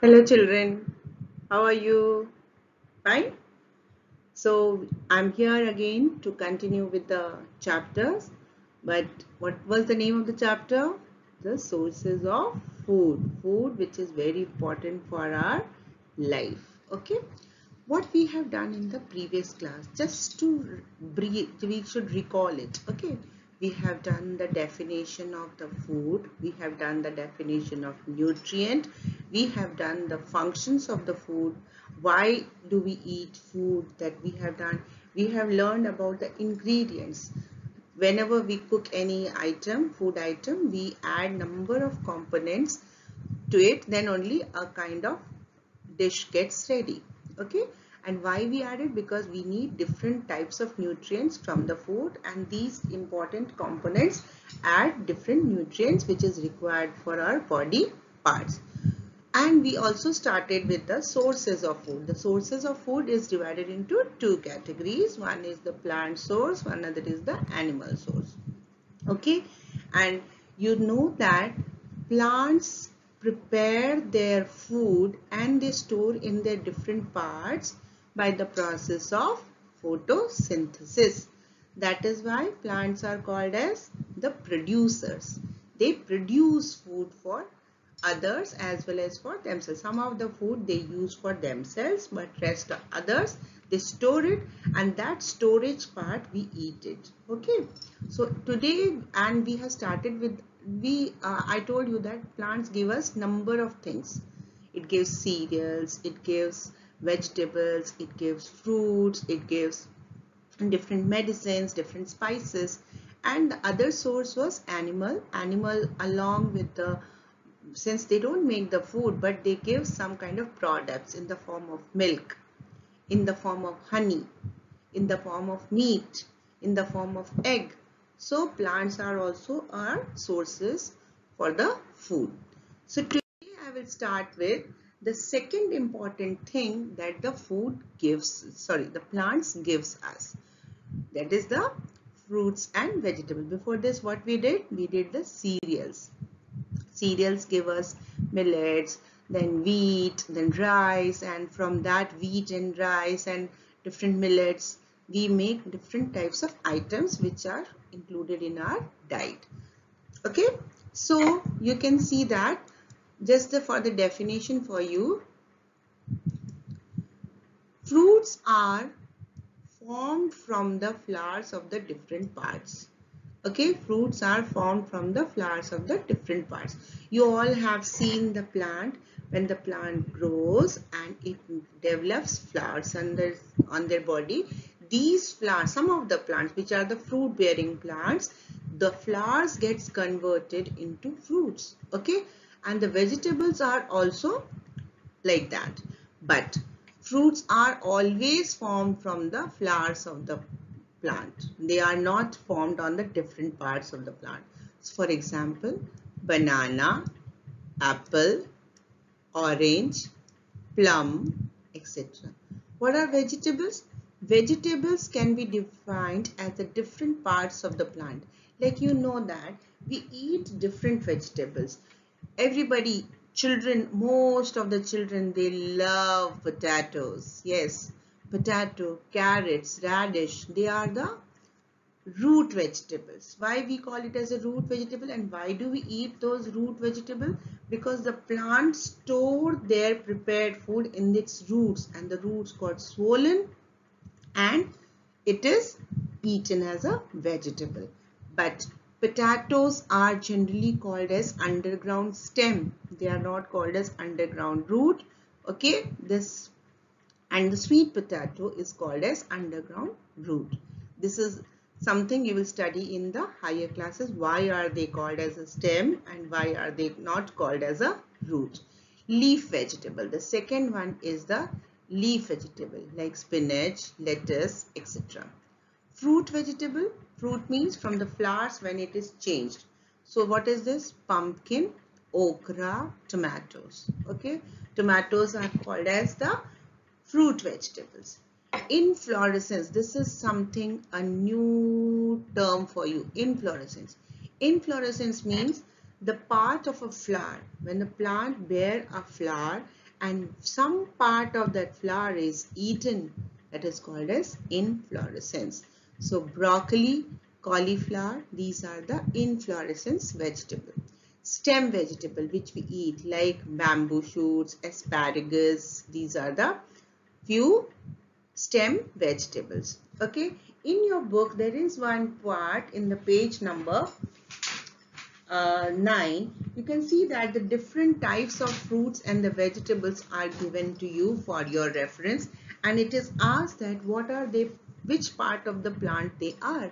Hello children, how are you? Fine? So I'm here again to continue with the chapters. But what was the name of the chapter? The sources of food. Food which is very important for our life. Okay. What we have done in the previous class, just to we should recall it. Okay we have done the definition of the food. We have done the definition of nutrient. We have done the functions of the food. Why do we eat food that we have done? We have learned about the ingredients. Whenever we cook any item food item we add number of components to it. Then only a kind of dish gets ready. Okay and why we added because we need different types of nutrients from the food and these important components add different nutrients which is required for our body parts. And we also started with the sources of food. The sources of food is divided into two categories. One is the plant source another is the animal source. Okay? And you know that plants prepare their food and they store in their different parts by the process of photosynthesis. That is why plants are called as the producers. They produce food for others as well as for themselves. Some of the food they use for themselves but rest others they store it and that storage part we eat it. Okay. So today and we have started with we uh, I told you that plants give us number of things. It gives cereals, it gives vegetables, it gives fruits, it gives different medicines, different spices and the other source was animal. Animal along with the, since they don't make the food but they give some kind of products in the form of milk, in the form of honey, in the form of meat, in the form of egg. So plants are also our sources for the food. So today I will start with the second important thing that the food gives sorry the plants gives us that is the fruits and vegetables. Before this what we did? We did the cereals. Cereals give us millets then wheat then rice and from that wheat and rice and different millets we make different types of items which are included in our diet. Okay? So you can see that just for the definition for you. Fruits are formed from the flowers of the different parts. Okay fruits are formed from the flowers of the different parts. You all have seen the plant. When the plant grows and it develops flowers under on their body these flowers some of the plants which are the fruit bearing plants the flowers gets converted into fruits. Okay and the vegetables are also like that. But fruits are always formed from the flowers of the plant. They are not formed on the different parts of the plant. So for example banana apple orange plum etc what are vegetables? Vegetables can be defined as the different parts of the plant. Like you know that we eat different vegetables everybody children most of the children they love potatoes. Yes potato carrots radish they are the root vegetables. Why we call it as a root vegetable and why do we eat those root vegetable? Because the plants store their prepared food in its roots and the roots got swollen and it is eaten as a vegetable. But Potatoes are generally called as underground stem. They are not called as underground root. Okay, this and the sweet potato is called as underground root. This is something you will study in the higher classes. Why are they called as a stem and why are they not called as a root? Leaf vegetable. The second one is the leaf vegetable like spinach, lettuce, etc. Fruit vegetable Fruit means from the flowers when it is changed. So what is this? Pumpkin, okra, tomatoes. Okay. Tomatoes are called as the fruit vegetables. Inflorescence. This is something, a new term for you. Inflorescence. Inflorescence means the part of a flower. When the plant bear a flower and some part of that flower is eaten that is called as inflorescence. So broccoli, cauliflower, these are the inflorescence vegetable. Stem vegetable which we eat like bamboo shoots, asparagus, these are the few stem vegetables. Okay, in your book there is one part in the page number uh, 9 you can see that the different types of fruits and the vegetables are given to you for your reference and it is asked that what are they which part of the plant they are.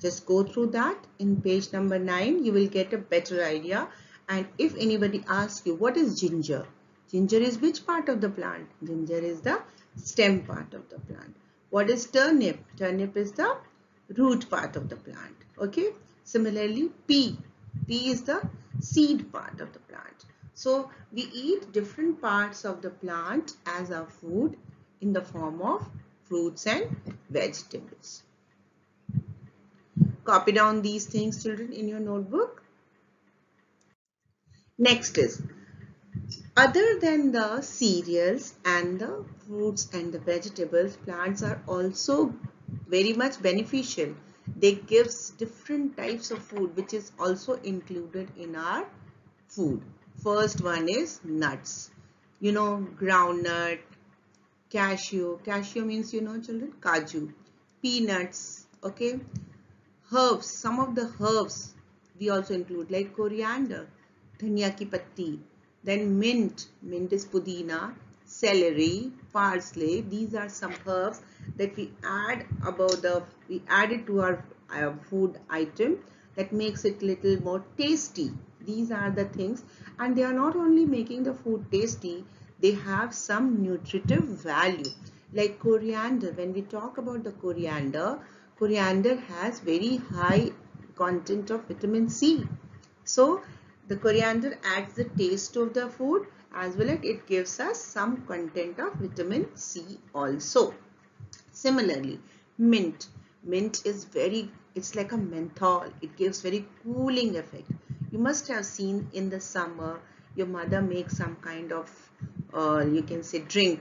Just go through that. In page number 9 you will get a better idea. And if anybody asks you what is ginger? Ginger is which part of the plant? Ginger is the stem part of the plant. What is turnip? Turnip is the root part of the plant. Okay? Similarly pea. Pea is the seed part of the plant. So we eat different parts of the plant as our food in the form of fruits and vegetables. Copy down these things children in your notebook. Next is other than the cereals and the fruits and the vegetables, plants are also very much beneficial they gives different types of food which is also included in our food first one is nuts you know groundnut cashew. Cashew means you know children kaju peanuts okay? Herbs some of the herbs we also include like coriander dhania ki patti then mint mint is pudina celery parsley these are some herbs that we add above the we add it to our uh, food item that makes it little more tasty. These are the things and they are not only making the food tasty they have some nutritive value like coriander when we talk about the coriander coriander has very high content of vitamin C so the coriander adds the taste of the food as well as it gives us some content of vitamin C also Similarly, mint. Mint is very, it's like a menthol. It gives very cooling effect. You must have seen in the summer, your mother makes some kind of, uh, you can say drink,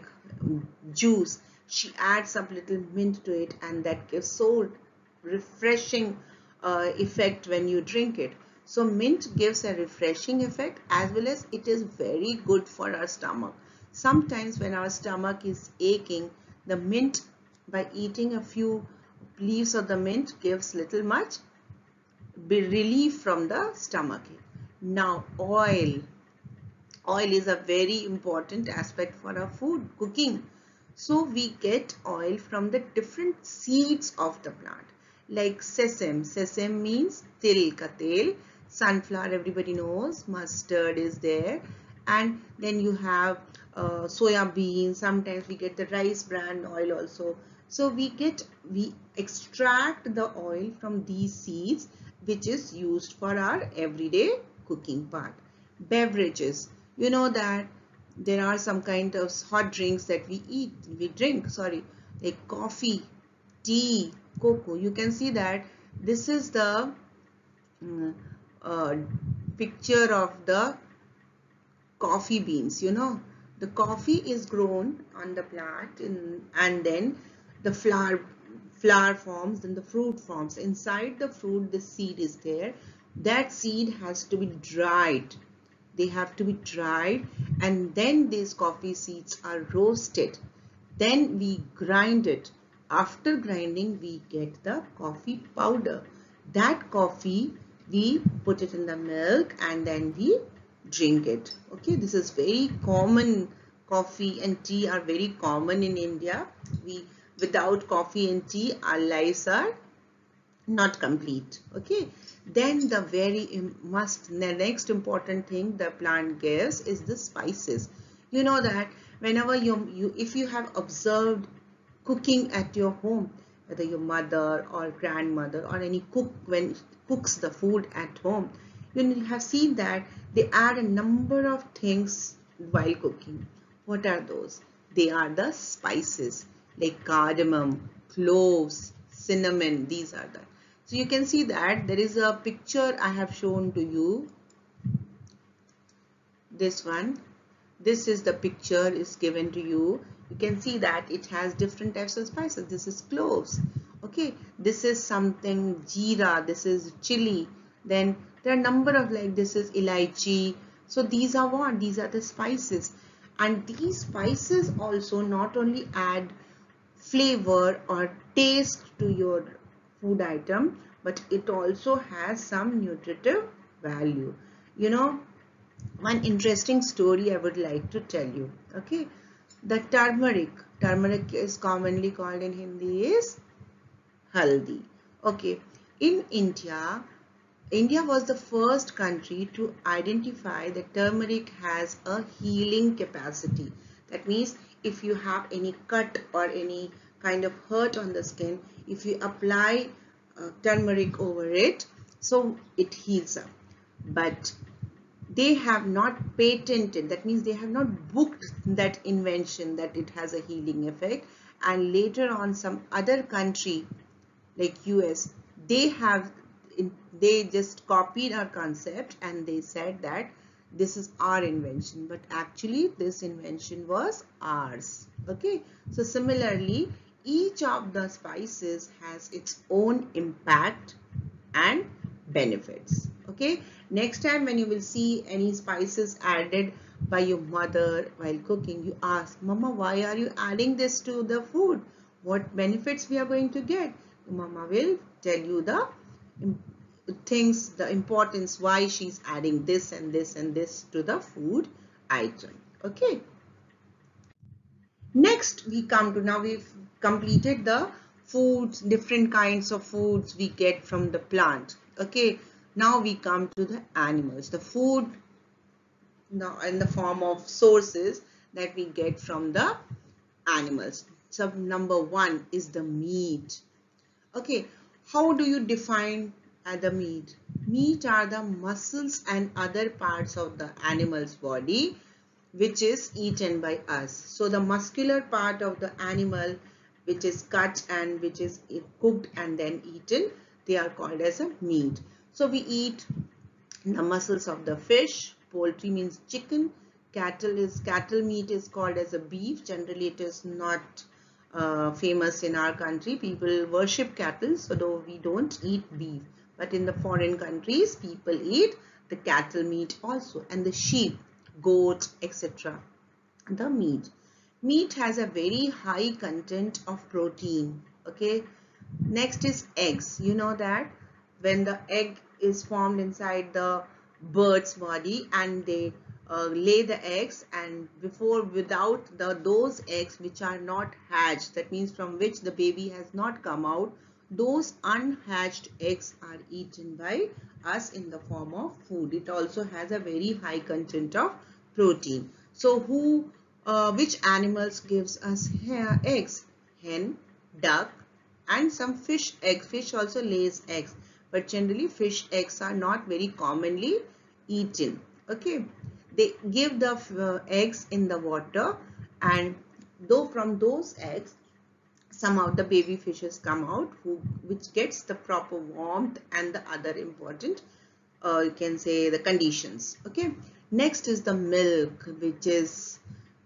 juice. She adds some little mint to it and that gives so refreshing uh, effect when you drink it. So mint gives a refreshing effect as well as it is very good for our stomach. Sometimes when our stomach is aching, the mint by eating a few leaves of the mint gives little much relief from the stomach. Now oil. Oil is a very important aspect for our food cooking. So we get oil from the different seeds of the plant like sesame. Sesame means til ka tel. Sunflower everybody knows. Mustard is there. And then you have uh, soya bean. Sometimes we get the rice bran oil also. So we get, we extract the oil from these seeds which is used for our everyday cooking part. Beverages, you know that there are some kind of hot drinks that we eat, we drink, sorry, like coffee, tea, cocoa. You can see that this is the mm, uh, picture of the coffee beans, you know. The coffee is grown on the plant in, and then the flower flower forms then the fruit forms inside the fruit the seed is there that seed has to be dried they have to be dried and then these coffee seeds are roasted. Then we grind it. After grinding we get the coffee powder. That coffee we put it in the milk and then we drink it. Okay this is very common. Coffee and tea are very common in india. We without coffee and tea our lives are not complete. Okay? Then the very must the next important thing the plant gives is the spices. You know that whenever you, you if you have observed cooking at your home whether your mother or grandmother or any cook when cooks the food at home you have seen that they add a number of things while cooking. What are those? They are the spices like cardamom, cloves, cinnamon, these are the. So you can see that there is a picture I have shown to you. This one. this is the picture is given to you. You can see that it has different types of spices. This is cloves. Okay? This is something jeera. This is chili. Then there are number of like this is elaichi so these are what? These are the spices. And these spices also not only add flavor or taste to your food item but it also has some nutritive value you know one interesting story I would like to tell you. Okay, the turmeric, turmeric is commonly called in Hindi is haldi. Okay, in India, India was the first country to identify that turmeric has a healing capacity. That means if you have any cut or any kind of hurt on the skin, if you apply uh, turmeric over it, so it heals up. But they have not patented that means they have not booked that invention that it has a healing effect. And later on some other country like US they have they just copied our concept and they said that this is our invention but actually this invention was ours. Okay? So similarly each of the spices has its own impact and benefits. Okay? Next time when you will see any spices added by your mother while cooking you ask mama why are you adding this to the food? What benefits we are going to get? Mama will tell you the things the importance why she's adding this and this and this to the food item. Okay next we come to now we've completed the foods different kinds of foods we get from the plant. Okay now we come to the animals. The food now in the form of sources that we get from the animals. So number one is the meat. Okay how do you define uh, the meat? Meat are the muscles and other parts of the animal's body which is eaten by us so the muscular part of the animal which is cut and which is cooked and then eaten they are called as a meat so we eat the muscles of the fish. Poultry means chicken. Cattle is cattle meat is called as a beef. Generally it is not uh, famous in our country. People worship cattle so though we don't eat beef. But in the foreign countries people eat the cattle meat also and the sheep, goat etc. The meat. Meat has a very high content of protein. Okay. Next is eggs. You know that when the egg is formed inside the bird's body and they uh, lay the eggs and before without the those eggs which are not hatched that means from which the baby has not come out those unhatched eggs are eaten by us in the form of food. It also has a very high content of protein. So who uh, which animals gives us eggs? Hen duck and some fish egg. fish also lays eggs. But generally fish eggs are not very commonly eaten. Okay? They give the uh, eggs in the water and though from those eggs somehow the baby fishes come out who, which gets the proper warmth and the other important uh, you can say the conditions okay? Next is the milk which is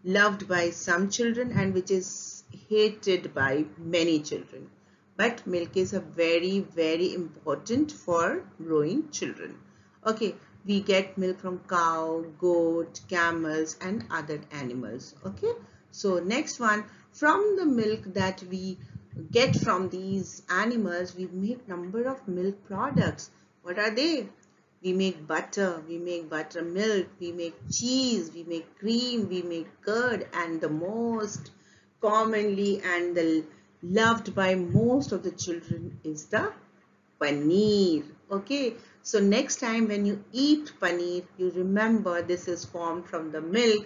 loved by some children and which is hated by many children. But milk is a very very important for growing children. Okay we get milk from cow goat camels and other animals okay? So next one from the milk that we get from these animals we make number of milk products what are they we make butter we make buttermilk we make cheese we make cream we make curd and the most commonly and the loved by most of the children is the paneer. Okay, so next time when you eat paneer, you remember this is formed from the milk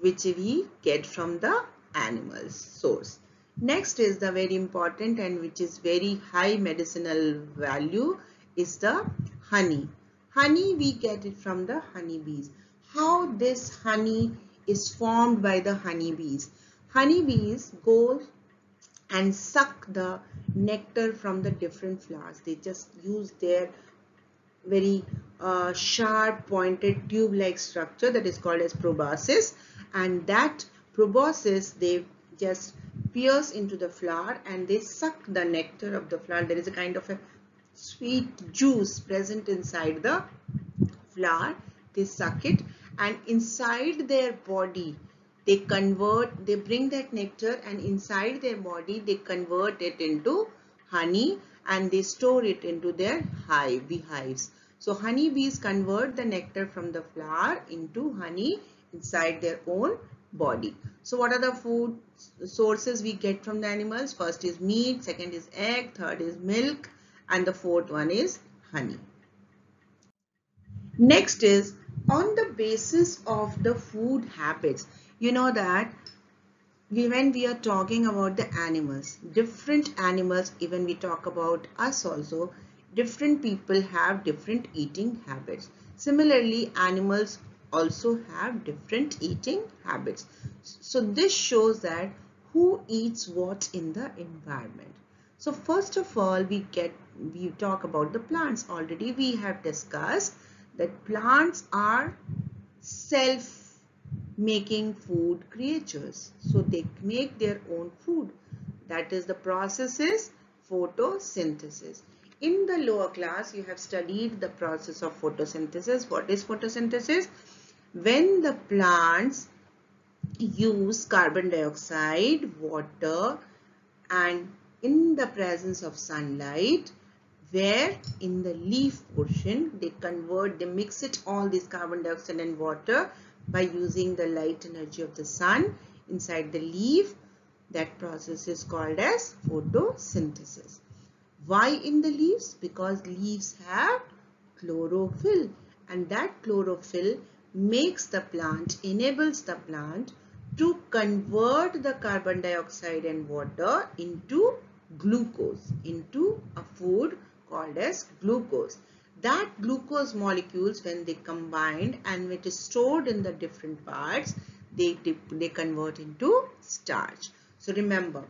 which we get from the animal's source. Next is the very important and which is very high medicinal value is the honey. Honey we get it from the honeybees. How this honey is formed by the honeybees? Honeybees go and suck the nectar from the different flowers. They just use their very uh, sharp pointed tube like structure that is called as proboscis and that proboscis they just pierce into the flower and they suck the nectar of the flower. There is a kind of a sweet juice present inside the flower. They suck it and inside their body they convert they bring that nectar and inside their body they convert it into honey and they store it into their hive beehives. So honeybees convert the nectar from the flower into honey inside their own body so what are the food sources we get from the animals? First is meat second is egg third is milk and the fourth one is honey. Next is on the basis of the food habits you know that when we are talking about the animals different animals even we talk about us also different people have different eating habits. Similarly animals also have different eating habits so this shows that who eats what in the environment so first of all we get we talk about the plants already we have discussed that plants are self making food creatures. So they make their own food. That is the process is photosynthesis. In the lower class, you have studied the process of photosynthesis. What is photosynthesis? When the plants use carbon dioxide, water and in the presence of sunlight, where in the leaf portion, they convert, they mix it all this carbon dioxide and water by using the light energy of the sun inside the leaf. That process is called as photosynthesis. Why in the leaves? Because leaves have chlorophyll and that chlorophyll makes the plant, enables the plant to convert the carbon dioxide and water into glucose, into a food called as glucose that glucose molecules when they combined and it is stored in the different parts they, they convert into starch. So remember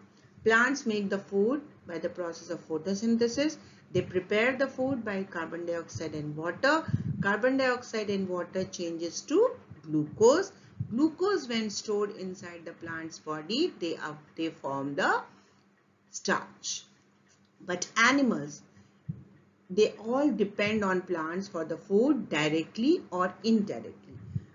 plants make the food by the process of photosynthesis. They prepare the food by carbon dioxide and water. Carbon dioxide and water changes to glucose. Glucose when stored inside the plant's body they, are, they form the starch. But animals they all depend on plants for the food directly or indirectly.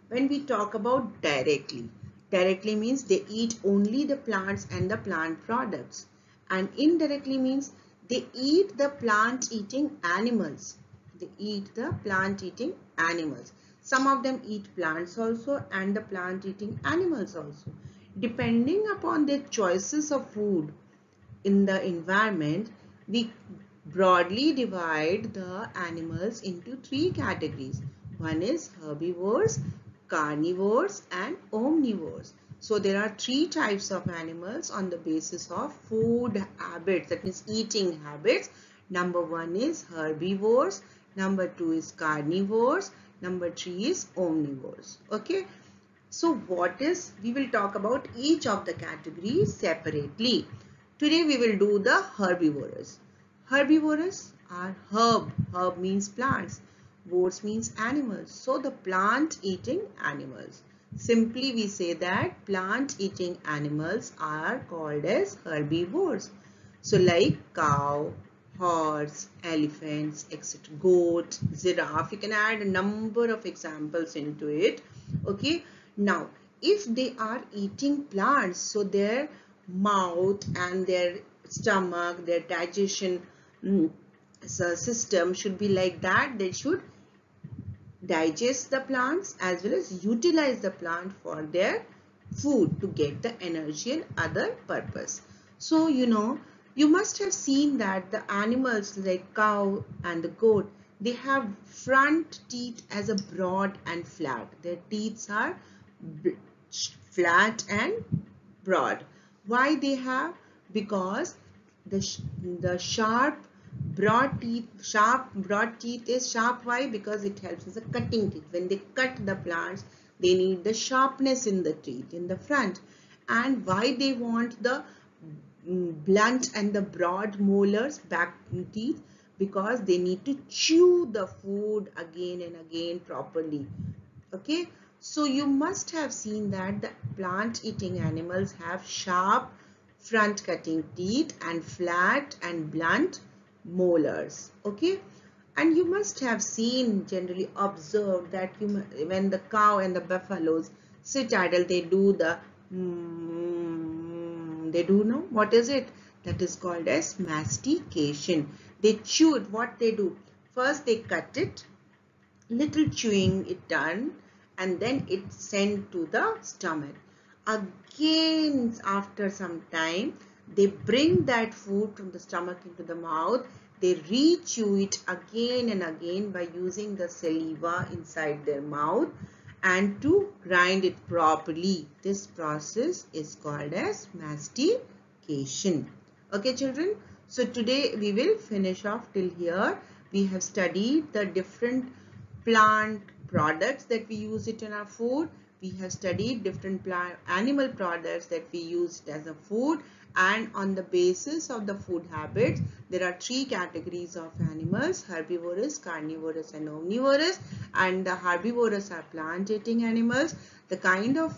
When we talk about directly, directly means they eat only the plants and the plant products and indirectly means they eat the plant eating animals. They eat the plant eating animals. Some of them eat plants also and the plant eating animals also. Depending upon their choices of food in the environment, we broadly divide the animals into three categories. One is herbivores, carnivores and omnivores. So there are three types of animals on the basis of food habits that means eating habits. Number one is herbivores, number two is carnivores, number three is omnivores. Okay. So what is, we will talk about each of the categories separately. Today we will do the herbivores. Herbivores are herb. Herb means plants. Vores means animals. So the plant eating animals. Simply we say that plant eating animals are called as herbivores. So like cow, horse, elephants, etc. Goat, giraffe. You can add a number of examples into it. Okay. Now, if they are eating plants, so their mouth and their stomach, their digestion mm, system should be like that. They should digest the plants as well as utilize the plant for their food to get the energy and other purpose. So, you know, you must have seen that the animals like cow and the goat, they have front teeth as a broad and flat. Their teeth are flat and broad. Why they have? Because the, the sharp broad teeth sharp broad teeth is sharp why because it helps as a cutting teeth when they cut the plants they need the sharpness in the teeth in the front and why they want the blunt and the broad molars back teeth because they need to chew the food again and again properly. Okay? So you must have seen that the plant eating animals have sharp front cutting teeth and flat and blunt molars. Okay? And you must have seen generally observed that you when the cow and the buffaloes sit idle they do the mm, they do know? What is it? That is called as mastication. They chew it. What they do? First they cut it. Little chewing it done. And then it sent to the stomach. Again after some time they bring that food from the stomach into the mouth. They re-chew it again and again by using the saliva inside their mouth and to grind it properly. This process is called as mastication. Okay children, so today we will finish off till here. We have studied the different plant products that we use it in our food. We have studied different plant animal products that we used as a food and on the basis of the food habits there are three categories of animals herbivorous carnivorous and omnivorous. And the herbivorous are plant eating animals. The kind of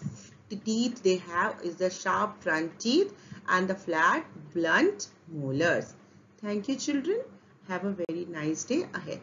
teeth they have is the sharp front teeth and the flat blunt molars. Thank you children. Have a very nice day ahead